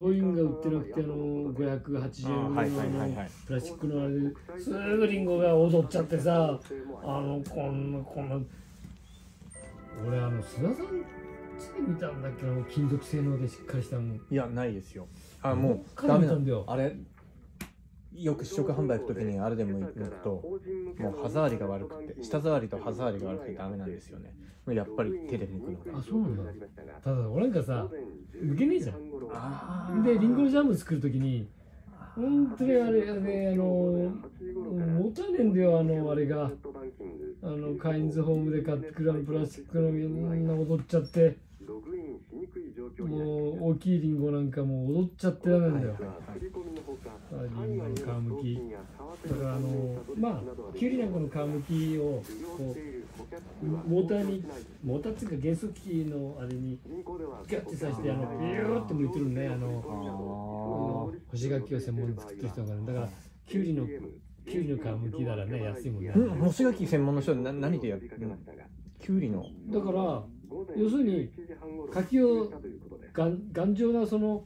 コインが売ってなくてあの580円ぐらいのプラスチックのあれですぐリンゴが踊っちゃってさあのこんなこんな俺あの須田さんちで見たんだっけど金属製のでしっかりしたの。いやないですよ。あもうどっから見たんだよ。あれよく試食販売行く時にあれでも行くともう歯触りが悪くて舌触りと歯触りが悪くてダメなんですよね。やっぱり手で剥くのが。あそうなんだ。ただ俺なんかさ剥けねえじゃん。あでリンゴのジャム作る時に本当にあれねあの持たねえんだよあのあれが。あのカインズホームで買ってくるあのプラスチックのみんな踊っちゃって。もう大きいリンゴなんかもう踊っちゃってダメなんだよ、あリンゴの皮むきだからあのまあキュウリなんかの皮むきをこうモーターにモーターっていうか減速機のあれにガッてさしてあのビューって向いてるねあのあの干し柿を専門に作ってる人がだからキュウリのキュウリの皮むきならね安いもんね。うん干し柿専門の人はな何でやってるの？きゅうりの。だから要するに柿を頑丈なその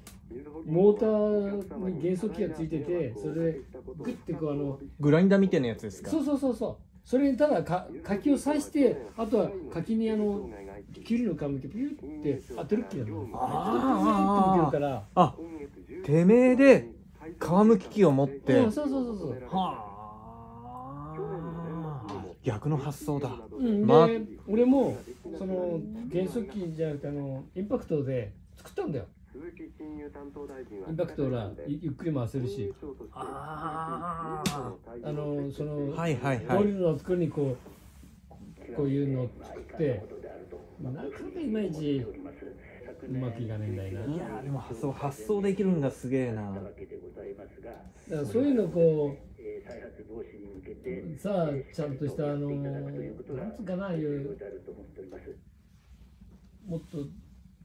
モーターに減速機がついててそれでグッてこうあのグラインダーみたいなやつですか？そうそうそうそう。それにただか柿を刺してあとは柿にあのキュウリの皮むきピューって当てるってい。うのあーピューって向けるから。あてめえで皮むき器を持って。うんそうそうそうそうはあ。逆の発想だ。うん、で、ま俺もその減速機じゃなくてあのインパクトで作ったんだよインパクトほらゆゆっくり回せるし。ああのその、はいはいこうい。はいうのを作るにこうこういうのを作ってなかなかいまいちうまくいかないんだよな。いやーでも発想発想できるんがすげえな。だからそういうのこうさあちゃんとしたあのなんつうかなああいうもっと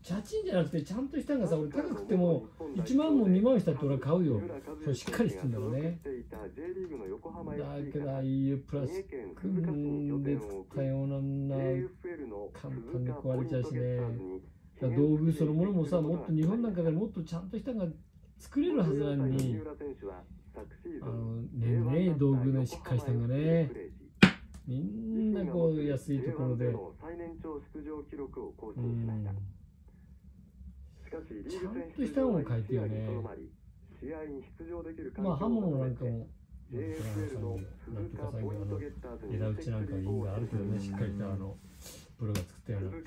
チャチンじゃなくてちゃんとしたのがさ俺高くても1万も2万したって俺は買うよ。それしっかりしてんだろうね。だけどああいうプラスチックで作ったようなな簡単に壊れちゃうしね。道具そのものもさもっと日本なんかでもっとちゃんとしたのが作れるはずなのに。あのねね道具のしっかりしたのがね。みんなこう安いところで、うん、ちゃんとしたのを書いてよね。まあ刃物なんかもなんとかさんなんとか産業の枝打ちなんかいいんがあるけどね。しっかりしたあのプロが作ったような接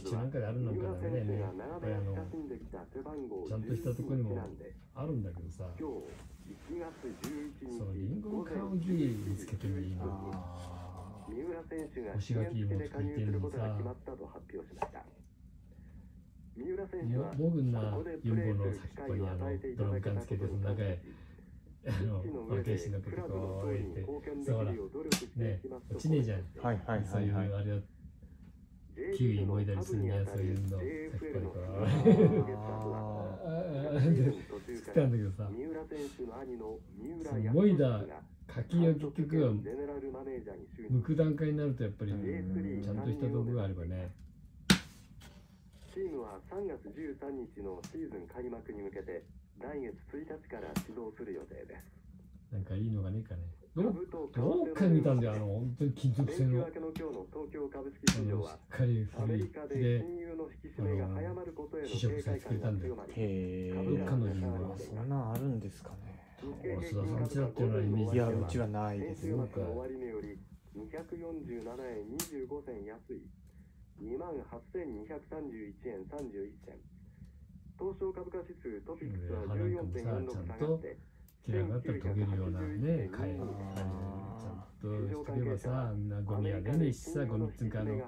種なんかであるのかなね。ねやっぱりあのちゃんとしたところにもあるんだけどさ。そのリンゴの皮をギリ見つけてもいいの干し柿も作ってんのにさ僕なユンボの先っぽにあのドラム缶つけてその中へあのパッケージのっけてこう置いてそうほらね落ちねえじゃん。はいはいそういうはい。はいあれをキウイ燃えたりするんやそういうの先っぽにこう。作ったんだけどさその燃いだ柿を結局は剥く段階になるとやっぱりちゃんとした道具があればねチームは3月13日のシーズン開幕に向けて来月1日から始動する予定です。なんかいいのがねえかね。どうかで見たんだよあの本当に金属製の。明けの今日の東京株式あ市場はのしっかりアメリカでで金融の引き締めが早まることへの試食警戒感が強まりへえ。どっかのリンゴはそんなんあるんですかね。俺須田さんちだっていうのはイメージいやうちはないで先す週末の終値より247円25銭安い2万8231円31銭。東証株価指数トピックスは14.46下がって嫌いだったら溶けるようなね買えちゃんとしてればさあんなゴミは出ねえしさゴミっつうかあのプ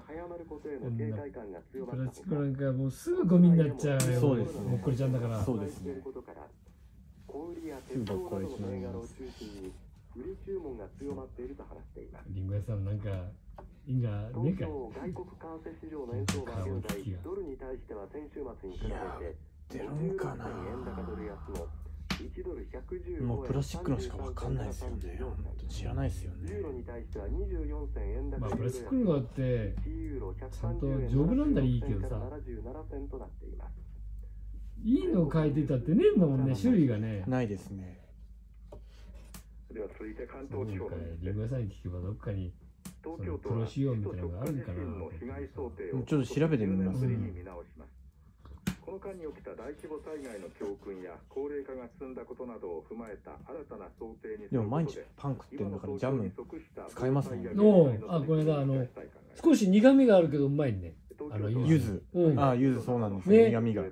ラスチックなんかもうすぐゴミになっちゃうよ。そうですね。もっこりちゃんだか。らそうですね。小売りや鉄道などの銘柄を中心に売り注文が強まっていると話しています。リンゴ屋さんなんか因果ねえ東かい。京外国為替市場の円相場は現在ドルに対しては先週末に比べて出るんかな。円高ドル安の1ドル115円もうプラスチックのしかわかんないですよね。知らないですよね。ユーロに対しては24銭円高まあプラスチックのだって1ユーロちゃんと130円丈夫なんだらいいけどさ。77銭となっています。いいの書いてたってねえんだもんね種類がね。ないですねでは続いて関東地方のリンゴ屋さんに聞けばどっかに東京都プロ仕様みたいなのがあるんかなの被害想定をちょっと調べてみます10年ぶりに見直しますこの間に起きた大規模災害の教訓や高齢化が進んだことなどを踏まえた新たな想定にでも毎日パン食ってんだからジャム使使えます。もんねおうあこれだあの少し苦みがあるけどうまいね。あの柚子うん。ああ柚子そうなんですねね。苦味が。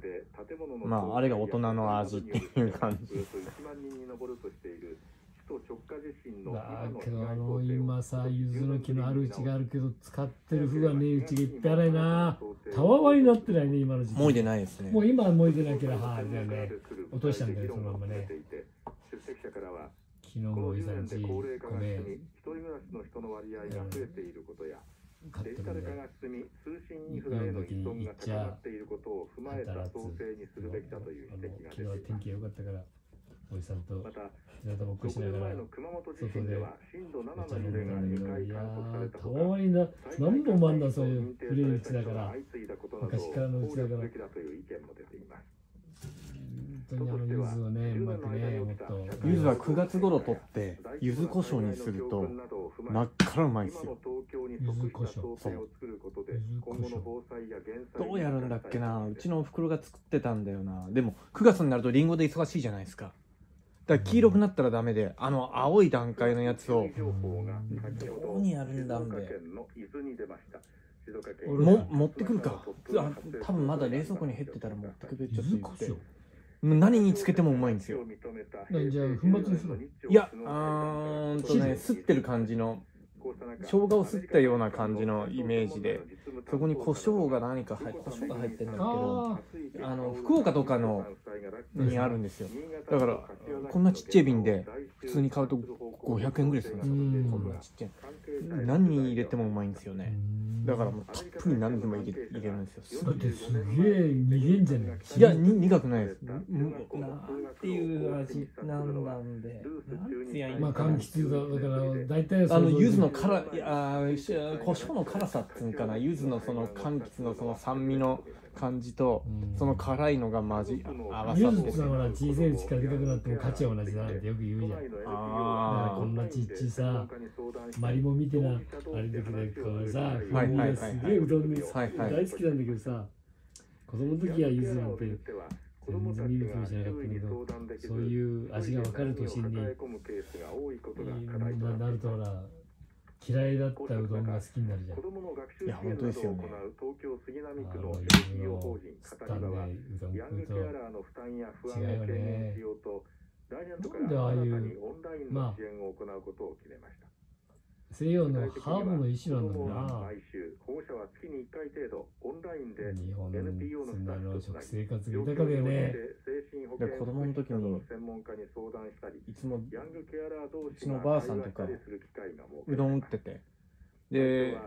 まああれが大人の味っていう感じおよそ1万人に上るとしている首都直下地震のだけどあの今さ柚子の木のあるうちがあるけど使ってる風がねえうちがいっぱいあないなたわわになってないね今の時期もいでないですねもう今は燃えてなければあれだよね落としたんだよそのままね昨日もおじさんち50年で高齢化が米進み一人暮らしの人の割合が増えていることや買ってくるねデジタル化が進み通信インフラへの依存が高まっていることを踏まえた創生にするべきだというあの指摘が昨日天気が良かったからおじさんとまた日向ぼっこし6年ながら前の熊本地震では震度7お茶飲んだんだけ2回どいやーたたほかわわにな何本もあんだそういう古いうちだから昔からのうちだから考慮すべきだという意見も出ています。本当にあの柚子をねうまくねもっと。柚子は9月頃取って柚子胡椒にすると真っ赤うまいですよ。柚子胡椒。そうどうやるんだっけな。う。ちのおふくろが作ってたんだよな。でも9月になるとリンゴで忙しいじゃないですかだから黄色くなったらダメであの青い段階のやつをどうにやるんだんべも持ってくるか。あ多分まだ冷蔵庫に減ってたら持ってくれちょっと言っ何につけてもうまいんですよ。何じゃあ粉末にするの。いやあーんとねすってる感じの生姜をすったような感じのイメージでそこに胡椒が何か入胡椒が入ってるんだけどああの福岡とかのにあるんですよ。だからこんなちっちゃい瓶で普通に買うと500円ぐらいするんですよ。うん。こんなちっちゃい何に入れてもうまいんですよね。だからもうたっぷり何でも入れ入れるんですよ。だってす。げえ逃げんじゃねえいやに苦くないです。ん。なんていう味なんなんで。なんつやいいまあ柑橘だだから大体あの柚子のか辛いやーし胡椒の辛さっていうのかな。柚子のその柑橘のその酸味の感じとその辛いのが混じ合わさってってのはほら小さいうちからでかくなっても価値は同じだなんてよく言うじゃん。あー。こんなちっちさマリモみてえなあれだけでこうさはいはいはいすげえうどんではいはい大好きなんだけどさ子供の時は柚子なんて全然見る気もしなかったけどそういう味が分かる年にななるとほら嫌いだったうどんが好きになるじゃん。いや本当ですよね。東京杉並区の NPO 法人スタンでうどんヤングケアラーの負担や不安を軽減しようと来年度から新たにオンラインの支援を行うことを決めました。西洋のハーブの一種なんだな。毎週保護者は月に1回程度オンラインで日本の食ぎ生活が豊かだよね。精神保健で子供の時の専門家に相談したりいつもヤングケアラー同士うちのばあさんとかうどん売ってて。でで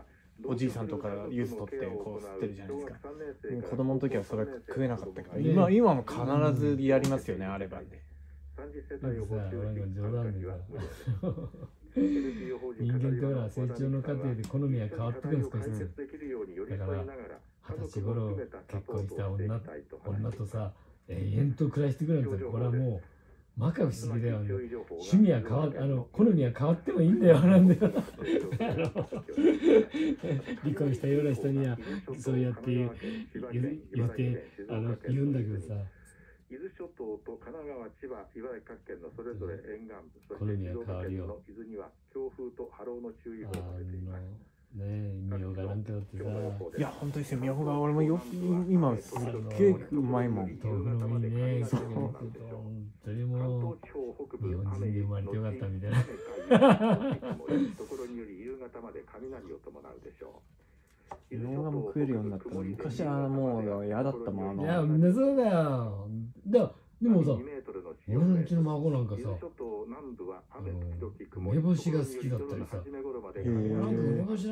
おじいさんとか柚子取ってこう吸ってるじゃないですか。か子供の時はそれ食えなかったけどね今今も必ずやりますよねあればね。30世なんかさ帯を募集俺がし冗談でさ人間ってほら成長の過程で好みは変わってくるんですかだから二十歳頃結婚した女女とさ永遠と暮らしてくるなんてこれはもう摩訶不思議だよね。趣味は変わあの好みは変わってもいいんだよなんだよあの離婚したような人にはそうやって言ってあの言うんだけどさ。伊豆諸島と神奈川、千葉、茨城各県のそれぞれ沿岸部、そ好みは変わるよの伊豆には強風と波浪の注意報あが出ています。のねえみょうがなんかだってさ。いや本当ですよみょうが俺もよ今すっげえうまいもん。豆腐の上にねそう。本当にもう関東地方北部日本人で生まれてよかったみたいなところにより夕方まで雷を伴うでしょう。みょうがも食えるようになったら昔はもう嫌だったもんあいやのみんなそうだよ。だでもさ2メートルの俺のうちの孫なんかさ梅干しが好きだったりさ。なんか昔